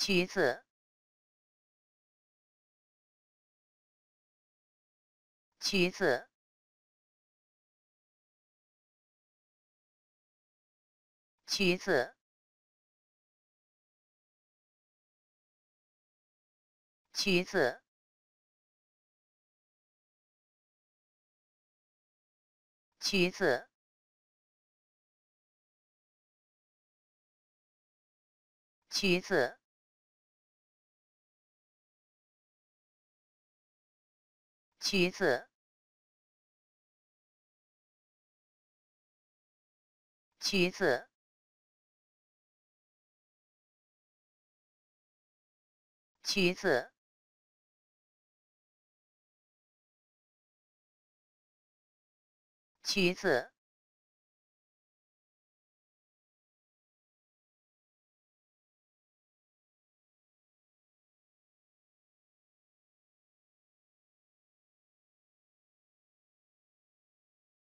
橘子，橘子，橘子，橘子，橘子。橘子，橘子，橘子，橘子，橘子。